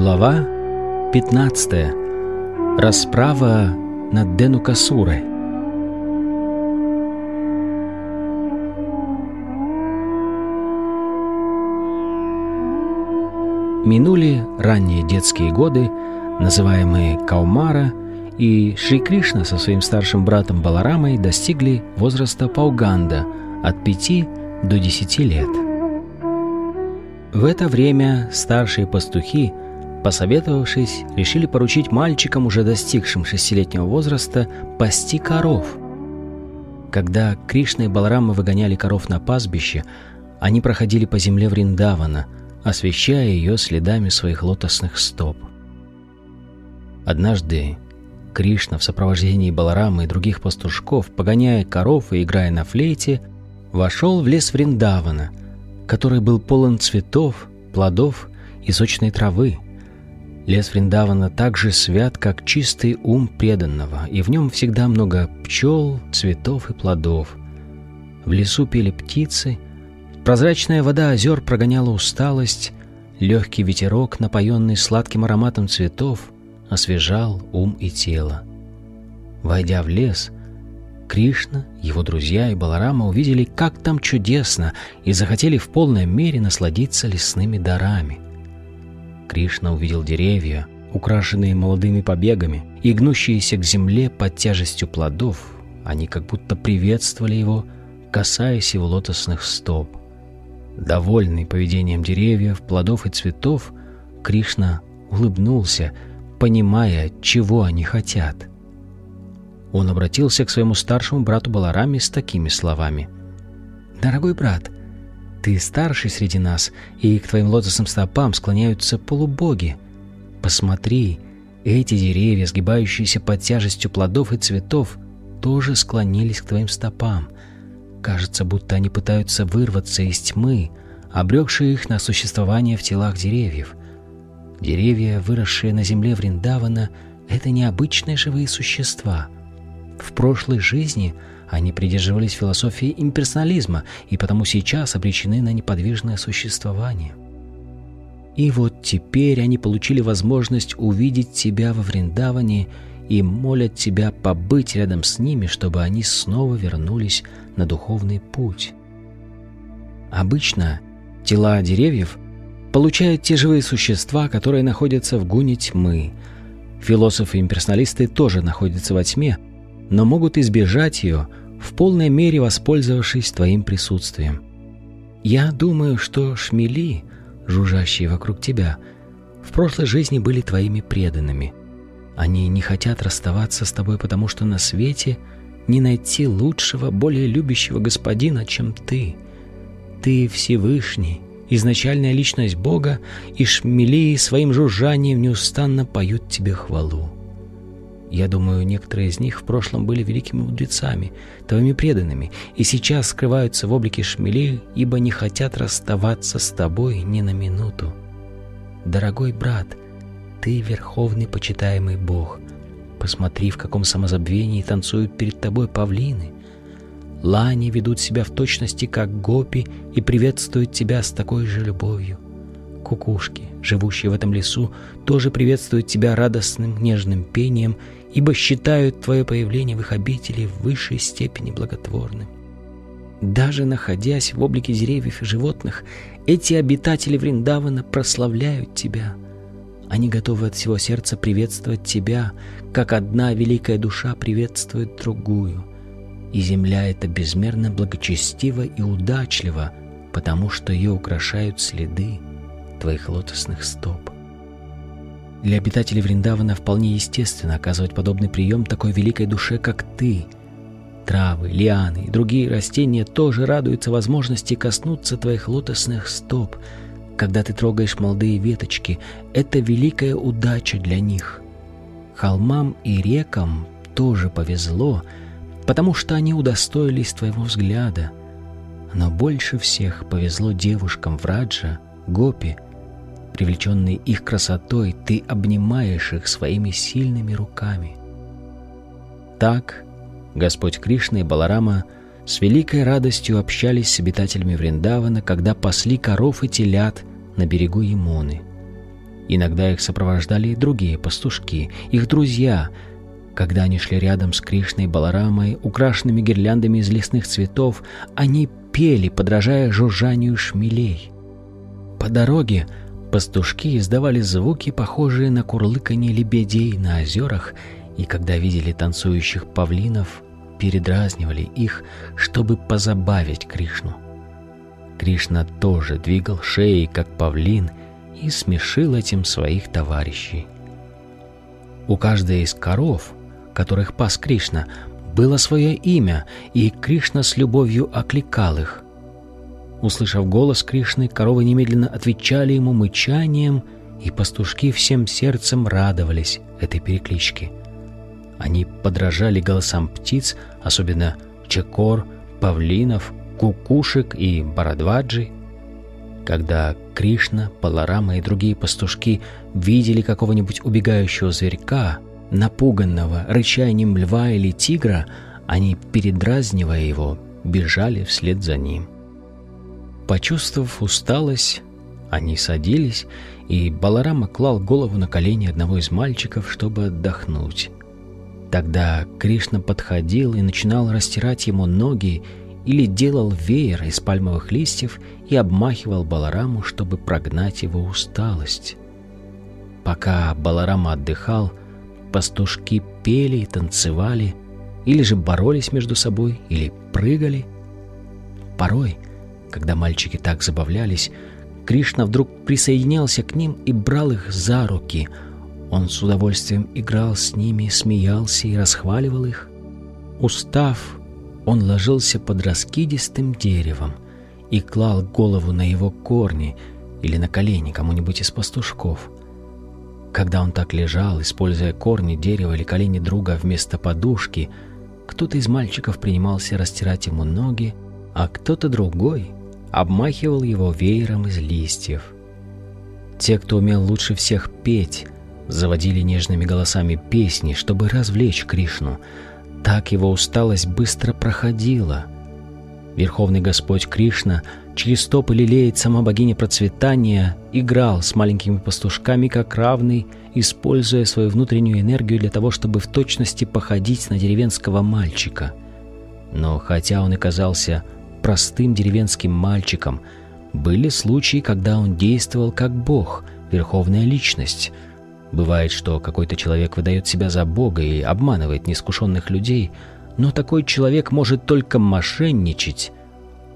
Глава 15. Расправа над Денукасурой. Минули ранние детские годы, называемые Каумара, и Шри Кришна со своим старшим братом Баларамой достигли возраста Пауганда от 5 до 10 лет. В это время старшие пастухи – Посоветовавшись, решили поручить мальчикам, уже достигшим шестилетнего возраста, пасти коров. Когда Кришна и Балрама выгоняли коров на пастбище, они проходили по земле Вриндавана, освещая ее следами своих лотосных стоп. Однажды Кришна в сопровождении Баларамы и других пастушков, погоняя коров и играя на флейте, вошел в лес Вриндавана, который был полон цветов, плодов и сочной травы. Лес Вриндавана так же свят, как чистый ум преданного, и в нем всегда много пчел, цветов и плодов. В лесу пели птицы, прозрачная вода озер прогоняла усталость, легкий ветерок, напоенный сладким ароматом цветов, освежал ум и тело. Войдя в лес, Кришна, его друзья и Баларама увидели, как там чудесно, и захотели в полной мере насладиться лесными дарами – Кришна увидел деревья, украшенные молодыми побегами и гнущиеся к земле под тяжестью плодов. Они как будто приветствовали его, касаясь его лотосных стоп. Довольный поведением деревьев, плодов и цветов, Кришна улыбнулся, понимая, чего они хотят. Он обратился к своему старшему брату Балараме с такими словами. «Дорогой брат, ты старший среди нас, и к твоим лотосным стопам склоняются полубоги. Посмотри, эти деревья, сгибающиеся под тяжестью плодов и цветов, тоже склонились к твоим стопам. Кажется, будто они пытаются вырваться из тьмы, обрекшие их на существование в телах деревьев. Деревья, выросшие на земле Вриндавана, — это необычные живые существа. В прошлой жизни — они придерживались философии имперсонализма и потому сейчас обречены на неподвижное существование. И вот теперь они получили возможность увидеть тебя во Вриндаване и молят тебя побыть рядом с ними, чтобы они снова вернулись на духовный путь. Обычно тела деревьев получают те живые существа, которые находятся в гуне тьмы. Философы-имперсоналисты тоже находятся во тьме, но могут избежать ее, в полной мере воспользовавшись твоим присутствием. Я думаю, что шмели, жужжащие вокруг тебя, в прошлой жизни были твоими преданными. Они не хотят расставаться с тобой, потому что на свете не найти лучшего, более любящего господина, чем ты. Ты Всевышний, изначальная личность Бога, и шмели своим жужжанием неустанно поют тебе хвалу. Я думаю, некоторые из них в прошлом были великими мудрецами, твоими преданными, и сейчас скрываются в облике шмелей, ибо не хотят расставаться с тобой ни на минуту. Дорогой брат, ты верховный почитаемый Бог. Посмотри, в каком самозабвении танцуют перед тобой павлины. Лани ведут себя в точности, как гопи, и приветствуют тебя с такой же любовью. Кукушки, живущие в этом лесу, тоже приветствуют тебя радостным нежным пением ибо считают твое появление в их обители в высшей степени благотворным. Даже находясь в облике деревьев и животных, эти обитатели Вриндавана прославляют тебя. Они готовы от всего сердца приветствовать тебя, как одна великая душа приветствует другую. И земля эта безмерно благочестива и удачлива, потому что ее украшают следы твоих лотосных стоп. Для обитателей Вриндавана вполне естественно оказывать подобный прием такой великой душе, как ты. Травы, лианы и другие растения тоже радуются возможности коснуться твоих лотосных стоп. Когда ты трогаешь молодые веточки, это великая удача для них. Холмам и рекам тоже повезло, потому что они удостоились твоего взгляда. Но больше всех повезло девушкам Враджа, Гопи — Привлеченный их красотой, ты обнимаешь их своими сильными руками. Так Господь Кришна и Баларама с великой радостью общались с обитателями Вриндавана, когда пасли коров и телят на берегу Ямуны. Иногда их сопровождали другие пастушки, их друзья. Когда они шли рядом с Кришной и Баларамой, украшенными гирляндами из лесных цветов, они пели, подражая жужжанию шмелей. По дороге пастушки издавали звуки, похожие на курлыканье лебедей на озерах, и когда видели танцующих павлинов, передразнивали их, чтобы позабавить Кришну. Кришна тоже двигал шеей, как павлин, и смешил этим своих товарищей. У каждой из коров, которых пас Кришна, было свое имя, и Кришна с любовью окликал их. Услышав голос Кришны, коровы немедленно отвечали ему мычанием, и пастушки всем сердцем радовались этой перекличке. Они подражали голосам птиц, особенно чекор, павлинов, кукушек и Барадваджи. Когда Кришна, Паларама и другие пастушки видели какого-нибудь убегающего зверька, напуганного рычанием льва или тигра, они, передразнивая его, бежали вслед за ним. Почувствовав усталость, они садились, и Баларама клал голову на колени одного из мальчиков, чтобы отдохнуть. Тогда Кришна подходил и начинал растирать ему ноги или делал веер из пальмовых листьев и обмахивал Балараму, чтобы прогнать его усталость. Пока Баларама отдыхал, пастушки пели и танцевали, или же боролись между собой, или прыгали. Порой, когда мальчики так забавлялись, Кришна вдруг присоединялся к ним и брал их за руки. Он с удовольствием играл с ними, смеялся и расхваливал их. Устав, он ложился под раскидистым деревом и клал голову на его корни или на колени кому-нибудь из пастушков. Когда он так лежал, используя корни дерева или колени друга вместо подушки, кто-то из мальчиков принимался растирать ему ноги, а кто-то другой обмахивал его веером из листьев. Те, кто умел лучше всех петь, заводили нежными голосами песни, чтобы развлечь Кришну — так его усталость быстро проходила. Верховный Господь Кришна, чьи стопы лелеет сама богиня процветания, играл с маленькими пастушками как равный, используя свою внутреннюю энергию для того, чтобы в точности походить на деревенского мальчика. Но хотя он и казался простым деревенским мальчиком, были случаи, когда он действовал как Бог, верховная личность — Бывает, что какой-то человек выдает себя за Бога и обманывает неискушенных людей, но такой человек может только мошенничать.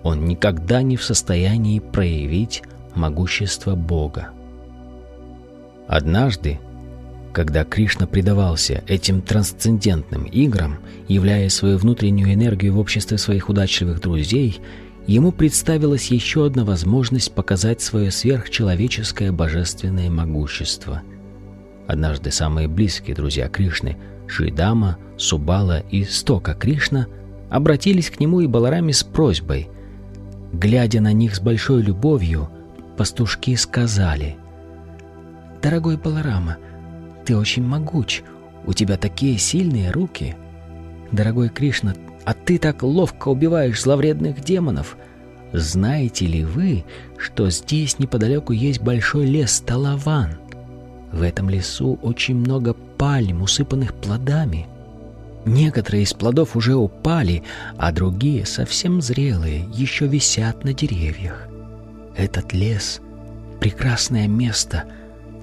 Он никогда не в состоянии проявить могущество Бога. Однажды, когда Кришна предавался этим трансцендентным играм, являя свою внутреннюю энергию в обществе своих удачливых друзей, ему представилась еще одна возможность показать свое сверхчеловеческое божественное могущество – Однажды самые близкие друзья Кришны, Шидама, Субала и Стока Кришна, обратились к нему и Балараме с просьбой. Глядя на них с большой любовью, пастушки сказали, «Дорогой Баларама, ты очень могуч, у тебя такие сильные руки. Дорогой Кришна, а ты так ловко убиваешь зловредных демонов. Знаете ли вы, что здесь неподалеку есть большой лес Талаван?» В этом лесу очень много пальм, усыпанных плодами. Некоторые из плодов уже упали, а другие, совсем зрелые, еще висят на деревьях. Этот лес — прекрасное место,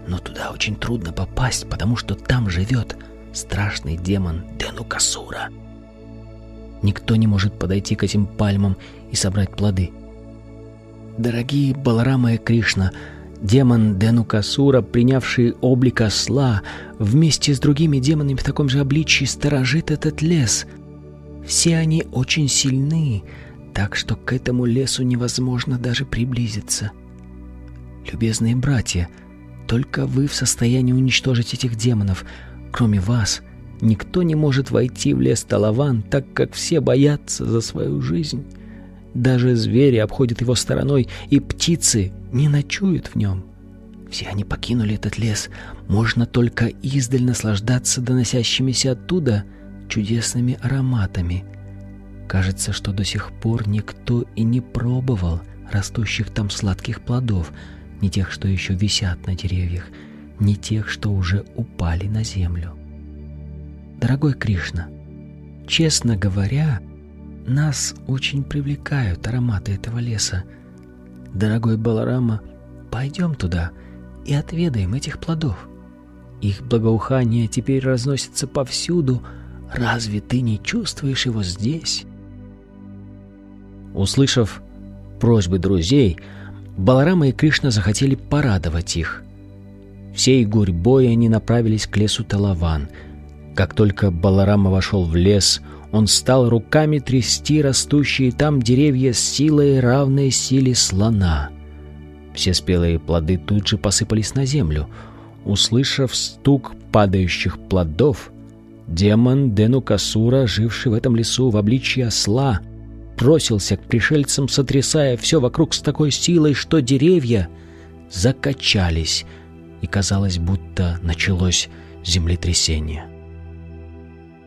но туда очень трудно попасть, потому что там живет страшный демон Денукасура. Никто не может подойти к этим пальмам и собрать плоды. Дорогие Баларама и Кришна — Демон Денукасура, принявший облик осла, вместе с другими демонами в таком же обличии сторожит этот лес. Все они очень сильны, так что к этому лесу невозможно даже приблизиться. Любезные братья, только вы в состоянии уничтожить этих демонов. Кроме вас, никто не может войти в лес Талаван, так как все боятся за свою жизнь. Даже звери обходят его стороной, и птицы не ночуют в нем. Все они покинули этот лес. Можно только издаль наслаждаться доносящимися оттуда чудесными ароматами. Кажется, что до сих пор никто и не пробовал растущих там сладких плодов, не тех, что еще висят на деревьях, не тех, что уже упали на землю. Дорогой Кришна, честно говоря, нас очень привлекают ароматы этого леса. Дорогой Баларама, пойдем туда и отведаем этих плодов. Их благоухание теперь разносится повсюду. Разве ты не чувствуешь его здесь? Услышав просьбы друзей, Баларама и Кришна захотели порадовать их. Всей гурьбой они направились к лесу Талаван. Как только Баларама вошел в лес, он стал руками трясти растущие там деревья с силой, равной силе слона. Все спелые плоды тут же посыпались на землю. Услышав стук падающих плодов, демон Денукасура, живший в этом лесу в обличье осла, бросился к пришельцам, сотрясая все вокруг с такой силой, что деревья закачались, и казалось, будто началось землетрясение.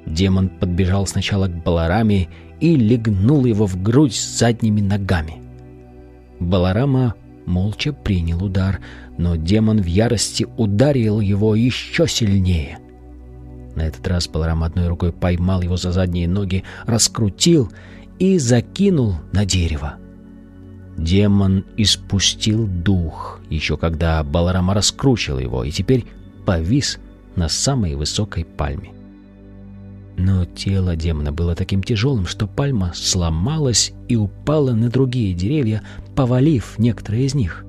Демон подбежал сначала к Балараме и легнул его в грудь с задними ногами. Баларама молча принял удар, но демон в ярости ударил его еще сильнее. На этот раз Баларам одной рукой поймал его за задние ноги, раскрутил и закинул на дерево. Демон испустил дух, еще когда Баларама раскручил его, и теперь повис на самой высокой пальме. Но тело демона было таким тяжелым, что пальма сломалась и упала на другие деревья, повалив некоторые из них.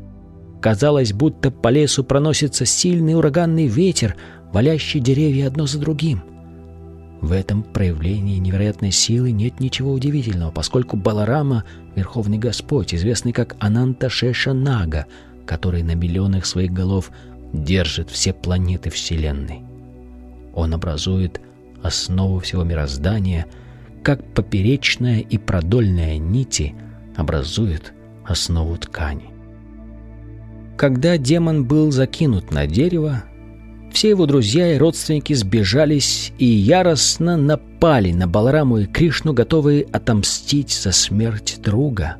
Казалось, будто по лесу проносится сильный ураганный ветер, валящий деревья одно за другим — в этом проявлении невероятной силы нет ничего удивительного, поскольку Баларама — Верховный Господь, известный как Ананта Шеша Нага, который на миллионах своих голов держит все планеты Вселенной. Он образует основу всего мироздания, как поперечная и продольная нити образуют основу ткани. Когда демон был закинут на дерево, все его друзья и родственники сбежались и яростно напали на Балараму и Кришну, готовые отомстить за смерть друга.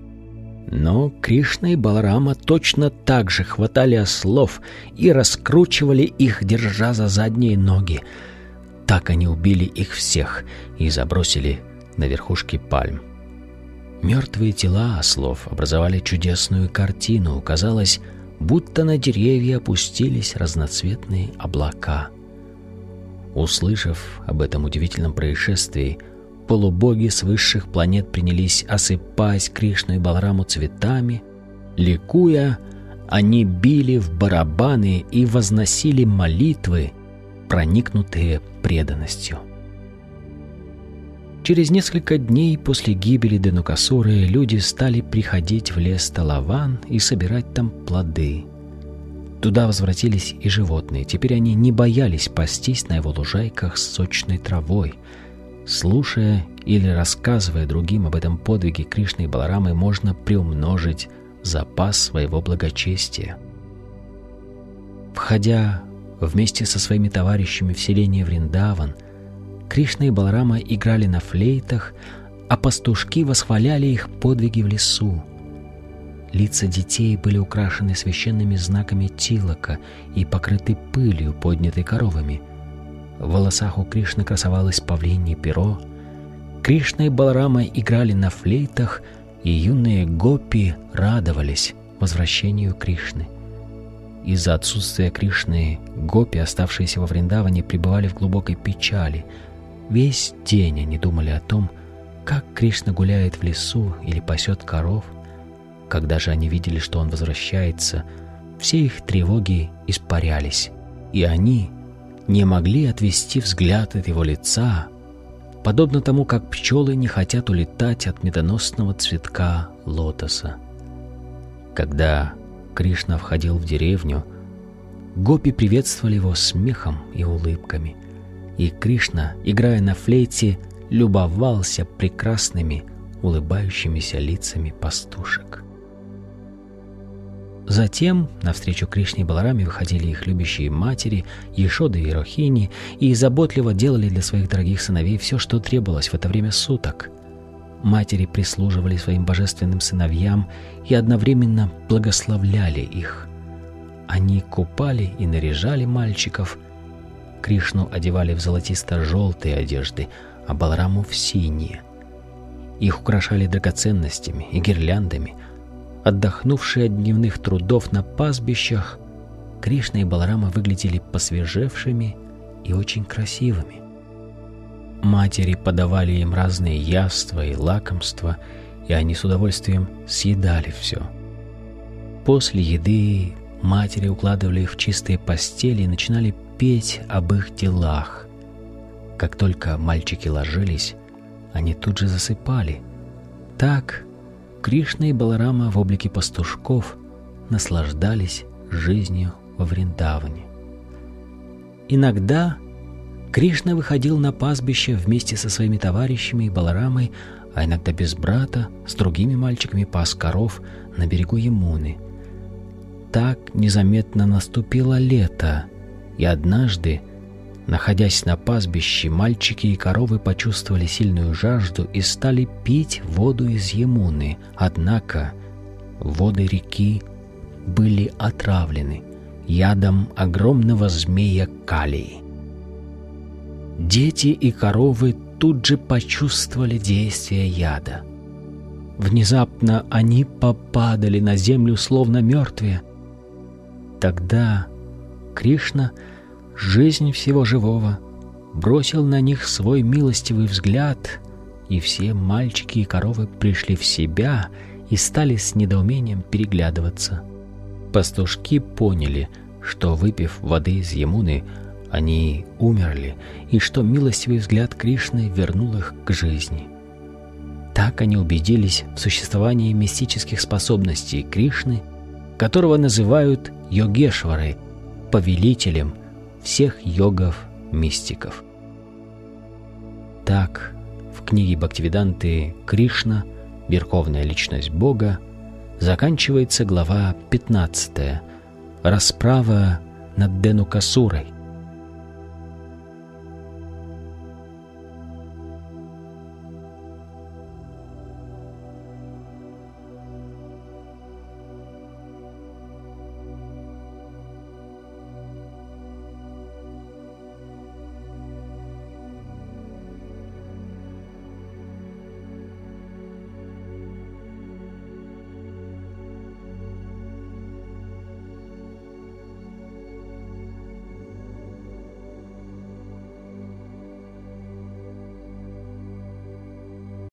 Но Кришна и Баларама точно так же хватали ослов и раскручивали их, держа за задние ноги. Так они убили их всех и забросили на верхушки пальм. Мертвые тела ослов образовали чудесную картину. Казалось, будто на деревья опустились разноцветные облака. Услышав об этом удивительном происшествии, полубоги с высших планет принялись осыпать Кришну и Балраму цветами. Ликуя, они били в барабаны и возносили молитвы, проникнутые преданностью. Через несколько дней после гибели Денукасуры люди стали приходить в лес Талаван и собирать там плоды. Туда возвратились и животные. Теперь они не боялись пастись на его лужайках с сочной травой. Слушая или рассказывая другим об этом подвиге Кришны и Баларамы, можно приумножить запас своего благочестия. Входя вместе со своими товарищами в селение Вриндаван – Кришна и Балрама играли на флейтах, а пастушки восхваляли их подвиги в лесу. Лица детей были украшены священными знаками тилока и покрыты пылью, поднятой коровами. В волосах у Кришны красовалось павлинье перо. Кришна и Балрама играли на флейтах, и юные гопи радовались возвращению Кришны. Из-за отсутствия Кришны гопи, оставшиеся во Вриндаване, пребывали в глубокой печали – Весь день они думали о том, как Кришна гуляет в лесу или пасет коров. Когда же они видели, что он возвращается, все их тревоги испарялись, и они не могли отвести взгляд от его лица, подобно тому, как пчелы не хотят улетать от медоносного цветка лотоса. Когда Кришна входил в деревню, гопи приветствовали его смехом и улыбками – и Кришна, играя на флейте, любовался прекрасными, улыбающимися лицами пастушек. Затем навстречу Кришне и Балараме выходили их любящие матери, Ешода и Рохини, и заботливо делали для своих дорогих сыновей все, что требовалось в это время суток. Матери прислуживали своим божественным сыновьям и одновременно благословляли их. Они купали и наряжали мальчиков. Кришну одевали в золотисто-желтые одежды, а Балараму в синие. Их украшали драгоценностями и гирляндами. Отдохнувшие от дневных трудов на пастбищах, Кришна и Баларама выглядели посвежевшими и очень красивыми. Матери подавали им разные яства и лакомства, и они с удовольствием съедали все. После еды матери укладывали их в чистые постели и начинали петь об их делах. Как только мальчики ложились, они тут же засыпали. Так Кришна и Баларама в облике пастушков наслаждались жизнью во Вриндаване. Иногда Кришна выходил на пастбище вместе со своими товарищами и Баларамой, а иногда без брата, с другими мальчиками пас коров на берегу Ямуны. Так незаметно наступило лето, и однажды, находясь на пастбище, мальчики и коровы почувствовали сильную жажду и стали пить воду из Ямуны, однако воды реки были отравлены ядом огромного змея Калии. Дети и коровы тут же почувствовали действие яда. Внезапно они попадали на землю, словно мертвые. Тогда Кришна, жизнь всего живого, бросил на них свой милостивый взгляд, и все мальчики и коровы пришли в себя и стали с недоумением переглядываться. Пастушки поняли, что, выпив воды из Ямуны, они умерли, и что милостивый взгляд Кришны вернул их к жизни. Так они убедились в существовании мистических способностей Кришны, которого называют Йогешварой, повелителем всех йогов-мистиков. Так, в книге Бхактивиданты Кришна, Верховная Личность Бога, заканчивается глава 15, расправа над Денукасурой.